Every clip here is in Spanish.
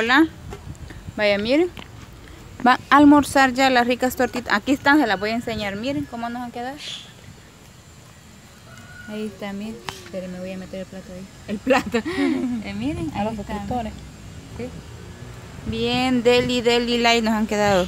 Hola, vaya miren, van a almorzar ya las ricas tortitas. Aquí están, se las voy a enseñar. Miren cómo nos han quedado. Ahí está, miren. Esperen, me voy a meter el plato ahí. El plato. Eh, miren, A los suscriptores. Sí. Bien, deli, deli, light nos han quedado.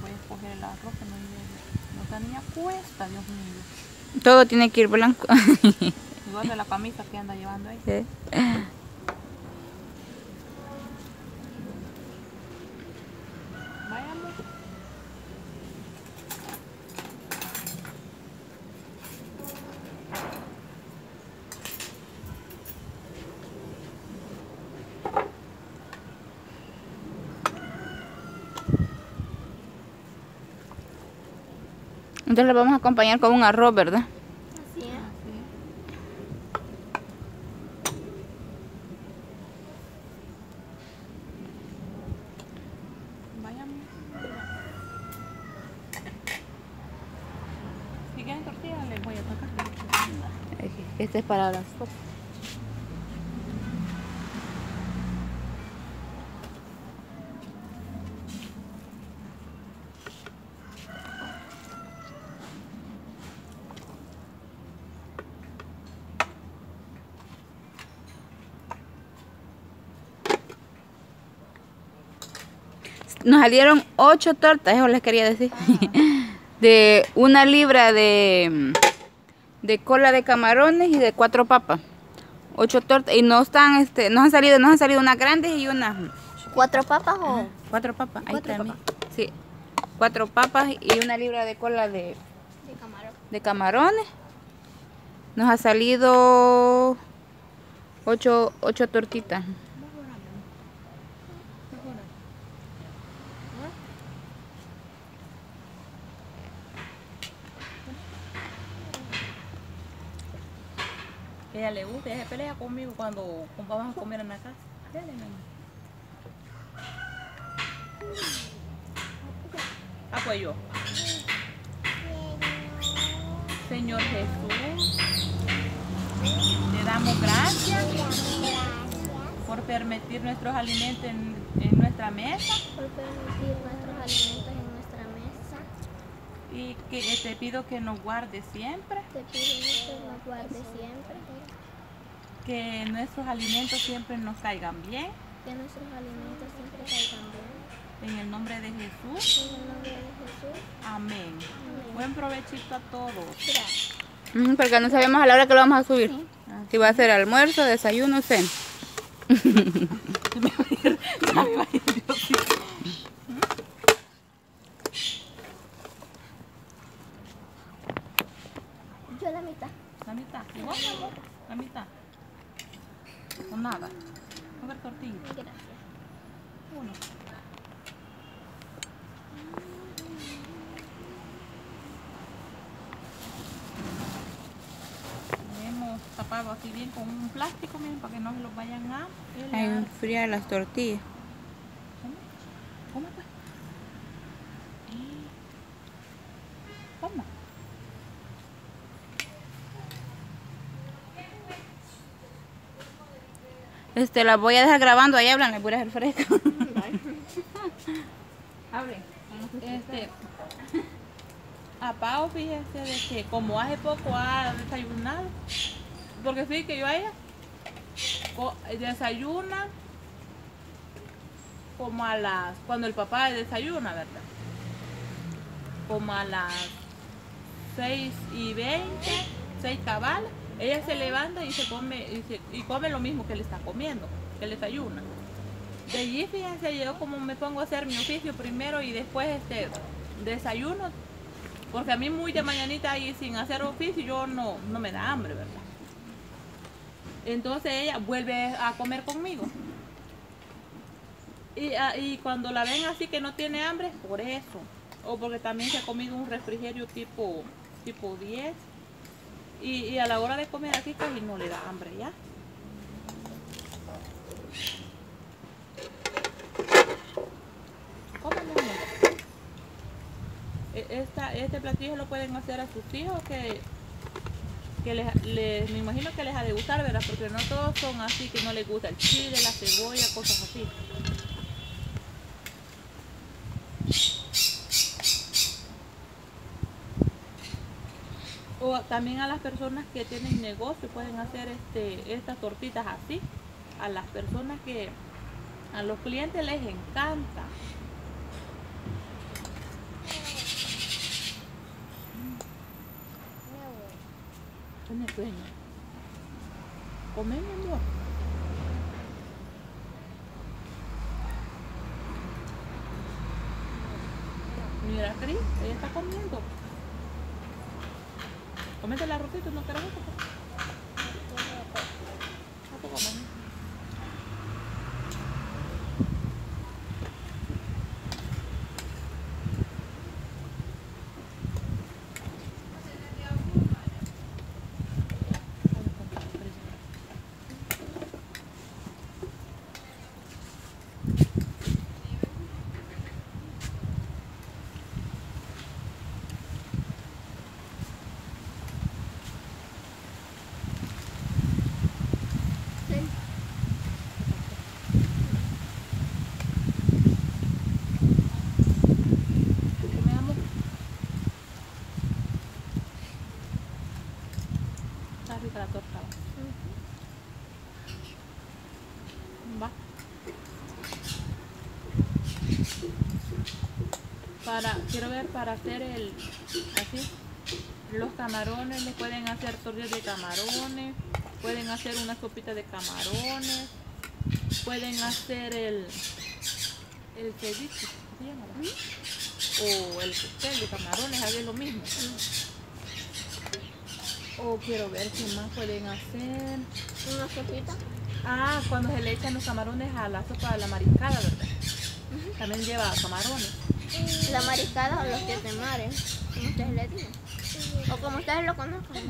Voy a escoger el arroz que no, no tenía cuesta, Dios mío. Todo tiene que ir blanco. De la camisa que anda llevando ahí. Vayamos. Entonces lo vamos a acompañar con un arroz, ¿verdad? Así es. Vayamos. Si quieren tortillas, les voy a tocar. Este es para la sopa. Nos salieron ocho tortas, eso les quería decir. De una libra de, de cola de camarones y de cuatro papas. Ocho tortas. Y no están, este, nos han salido, nos han salido unas grandes y unas. ¿Cuatro papas o...? Cuatro papas, ahí Cuatro está. mi- papas. Sí. Cuatro papas y una libra de cola de, De camarón. de camarones. Nos ha salido ocho, ocho tortitas. Ella le gusta, ella se pelea conmigo cuando vamos a comer en la casa. Dale. Ah, pues. Señor Jesús, te damos gracias por permitir nuestros alimentos en, en nuestra mesa Por permitir nuestros alimentos en. Y que te pido que nos guarde siempre, Te pedimos que nos guarde siempre. que nuestros alimentos siempre nos caigan bien. Que nuestros alimentos siempre caigan bien. En el nombre de Jesús, En el nombre de Jesús. amén. Amén. Buen provechito a todos. Gracias. Porque no sabemos a la hora que lo vamos a subir. Sí. Si va a ser almuerzo, desayuno, cena. Yo la mitad. La mitad. ¿Y vos, mi amor? La mitad. O nada. A ver, tortilla. Gracias. Uno. Hemos tapado así bien con un plástico, miren, para que no se los vayan a A enfriar las tortillas. ¿Cómo pues? ¿Cómo? Este, las voy a dejar grabando, ahí hablan, les voy a dejar fresco. Hablen. Este, a Pau, fíjese de que como hace poco ha desayunado, porque sí que yo a ella desayuna como a las, cuando el papá desayuna, ¿verdad? Como a las 6 y 20, 6 cabal, ella se levanta y se come, y, se- come lo mismo que él está comiendo, que él desayuna. De allí, fíjense, yo como me pongo a hacer mi oficio primero y después este desayuno, porque a mí muy de mañanita y sin hacer oficio yo no, no me da hambre, ¿verdad? Entonces ella vuelve a comer conmigo. Y, y cuando la ven así que no tiene hambre, por eso. O porque también se ha comido un refrigerio tipo, tipo 10. Y, a la hora de comer aquí casi no le da hambre ya. E- Esta, este platillo lo pueden hacer a sus hijos que que les, les- me imagino que les ha de gustar, ¿verdad? Porque no todos son así que no les gusta el chile, la cebolla, cosas así. También a las personas que tienen negocio pueden hacer este, estas tortitas así. A las personas que a los clientes les encanta. Tiene sueño. Come, mi amor. Mira, Cris, ella está comiendo. Comete la rotita, no quieres otro. Otro come. Come, amor. Está rica la torta. Va. Para, quiero ver para hacer el, así, los camarones, le pueden hacer tortillas de camarones, pueden hacer una sopita de camarones, pueden hacer el, el ceviche, o el cóctel de camarones, hagan lo mismo. O quiero ver qué más pueden hacer. Una sopita. Ah, cuando se le echan los camarones a la sopa de la mariscada, ¿verdad? También lleva camarones. La mariscada o los que te maren. Como ustedes le digan. O como ustedes lo conozcan.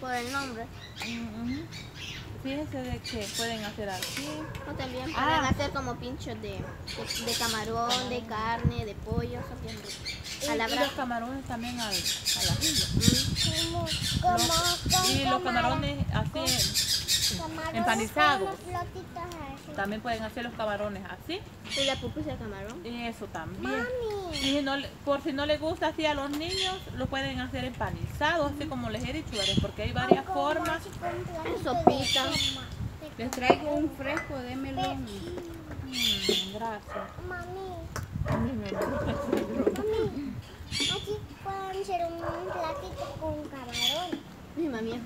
Por el nombre. Fíjense de que pueden hacer así. O también pueden Ah. hacer como pinchos de, de, de camarón, de carne, de pollo. A la Y los camarones también al, a la ajillo. Mm. Y los camarones así empanizados. También pueden hacer los camarones así. Y la pupusa de camarón. Y eso también. Y si no le- por si no les gusta así a los niños, lo pueden hacer empanizado, así como les he dicho, ¿verdad? porque hay varias formas. Sopita. Les traigo un fresco de melón. Mm, gracias. Mami, aquí pueden hacer un platito con camarón. Mi mami es.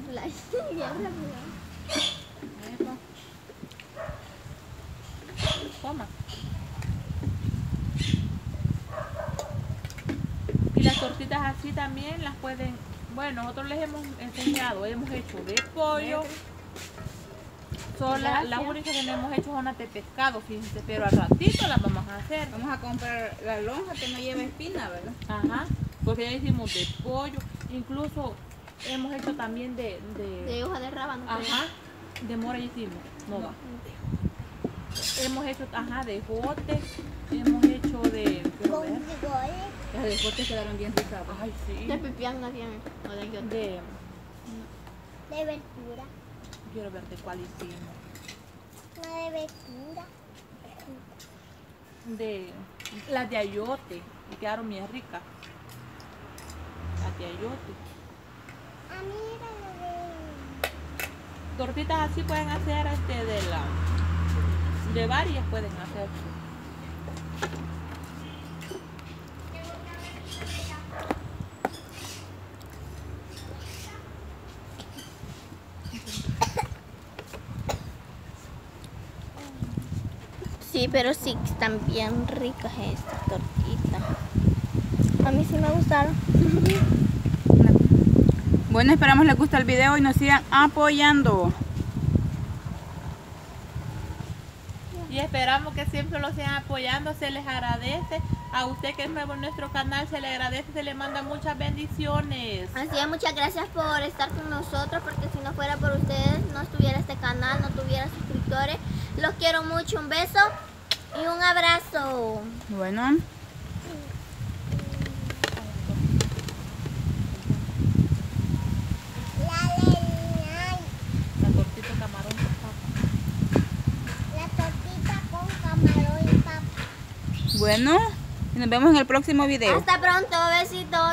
Epa. Toma. Y las tortitas así también las pueden, bueno, nosotros les hemos enseñado, hemos hecho de pollo. Son la- las únicas que no hemos hecho son las de pescado, fíjense, pero al ratito las vamos a hacer. Vamos a comprar la lonja que no lleva espina, ¿verdad? Ajá, porque ya hicimos de pollo, incluso hemos hecho también de, de, De hoja de rábano. ajá, de mora hicimos, no va. Hemos hecho, ajá, de jote, hemos hecho de. Las de jote quedaron bien ricas. ay sí, De pipián no tiene. O de yote. de, De verdura. Quiero ver de cuál hicimos, Una de verdura. de, las de ayote, y quedaron bien ricas, las de ayote. Ah, mira de... tortitas así pueden hacer este de la de varias pueden hacer Sí, pero sí están bien ricas estas tortitas. A mí sí me gustaron. Bueno, esperamos les guste el video y nos sigan apoyando. y esperamos que siempre lo sigan apoyando se les agradece a usted que es nuevo en nuestro canal se le agradece se le manda muchas bendiciones Así es, muchas gracias por estar con nosotros, porque si no fuera por ustedes, no estuviera este canal, no tuviera suscriptores. Los quiero mucho, un beso y un abrazo. Bueno. La ley. La tortita con camarón y papá. La tortita con camarón y papá. Bueno. Y nos vemos en el próximo video. Hasta pronto. Besitos.